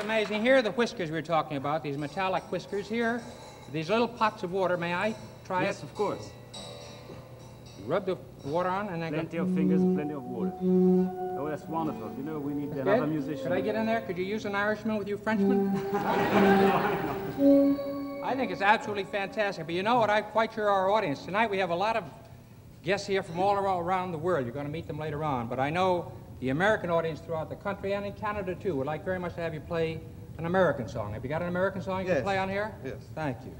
amazing. Here are the whiskers we were talking about, these metallic whiskers here. These little pots of water, may I try Yes, it? of course. Rub the water on and then Plenty of fingers, plenty of water. Oh, that's wonderful. You know, we need another Good. musician. Could I get in there? Could you use an Irishman with you Frenchmen? I think it's absolutely fantastic. But you know what? I'm quite sure our audience tonight we have a lot of guests here from all around the world. You're going to meet them later on. But I know the American audience throughout the country and in Canada too would like very much to have you play an American song. Have you got an American song you Yes. can play on here? Yes. Thank you.